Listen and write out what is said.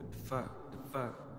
The fuck? The fuck?